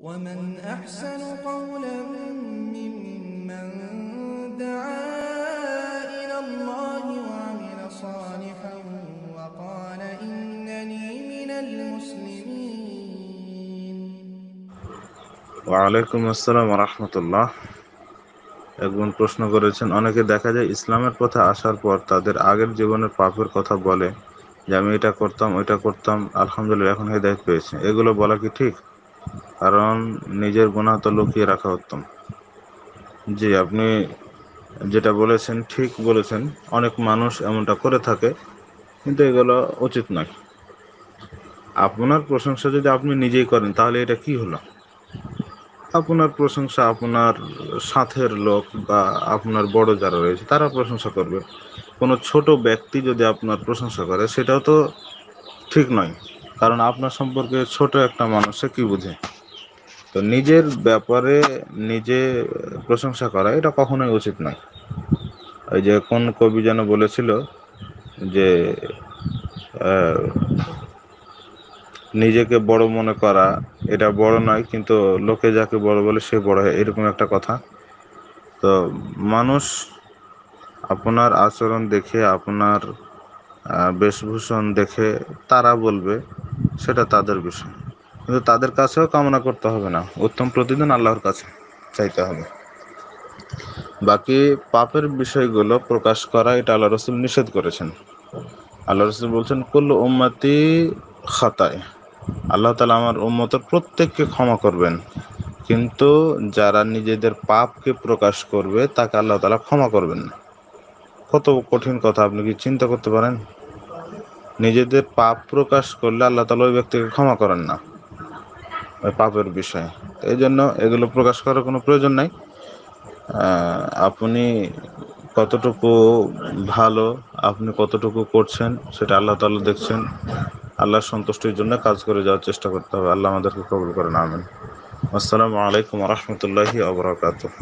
ومن أحسن قولا ممن دعا إلى الله وعمل صالحا وقال إنني من المسلمين ওয়ালাইকুম আসসালাম রহমতুল্লাহ একজন প্রশ্ন করেছেন অনেকে দেখা যায় ইসলামের পথে আসার পর তাদের আগের জীবনের পাপের কথা বলে যে আমি এটা করতাম ওইটা করতাম আলহামদুলিল্লাহ এখন হেদায়ত পেয়েছি এগুলো বলা কি ঠিক কারণ নিজের গুণাহ তো লুকিয়ে রাখা উত্তম। জি, আপনি যেটা বলেছেন, ঠিক বলেছেন। অনেক মানুষ এমনটা করে থাকে, কিন্তু এগুলো উচিত নয়। আপনার প্রশংসা যদি আপনি নিজেই করেন, তাহলে এটা কি হলো? আপনার প্রশংসা আপনার সাথের লোক বা আপনার বড় যারা রয়েছে, তারা প্রশংসা করবে। কোনো ছোট ব্যক্তি যদি আপনার প্রশংসা করে, সেটাও তো ঠিক নয়। কারণ আপনার সম্পর্কে ছোট একটা মানুষ কি বুঝে? তো নিজের ব্যাপারে নিজে প্রশংসা করা, এটা কখনোই উচিত নয়। ওই যে কোন কবি যেন বলেছিল যে নিজেকে বড় মনে করা, এটা বড় নয়, কিন্তু লোকে যাকে বড় বলে সে বড় হয়, এরকম একটা কথা। তো মানুষ আপনার আচরণ দেখে, আপনার বেশভূষণ দেখে তারা বলবে, সেটা তাদের বিষয়। কিন্তু তাদের কাছেও কামনা করতে হবে না। উত্তম প্রতিদিন আল্লাহর কাছে চাইতে হবে। বাকি পাপের বিষয়গুলো প্রকাশ করা, এটা আল্লাহ রসুল নিষেধ করেছেন। আল্লাহ রসুল বলছেন কুল্লু উম্মতি খাতায়। আল্লাহ তালা আমার উম্মতের প্রত্যেককে ক্ষমা করবেন। কিন্তু যারা নিজেদের পাপকে প্রকাশ করবে, তাকে আল্লাহ তালা ক্ষমা করবেন না। কত কঠিন কথা, আপনি কি চিন্তা করতে পারেন? নিজেদের পাপ প্রকাশ করলে আল্লাহ তালা ওই ব্যক্তিকে ক্ষমা করেন না। পাপের বিষয়। এই জন্য এগুলো প্রকাশ করার কোনো প্রয়োজন নাই। আপনি কতটুকু ভালো, আপনি কতটুকু করছেন, সেটা আল্লাহ তাল্লাহ দেখছেন। আল্লাহ সন্তুষ্টির জন্য কাজ করে যাওয়ার চেষ্টা করতে হবে। আল্লাহ আমাদেরকে কবুল করেন নামেন আসসালামু আলাইকুম রহমতুল্লাহি আবরাকাতুহ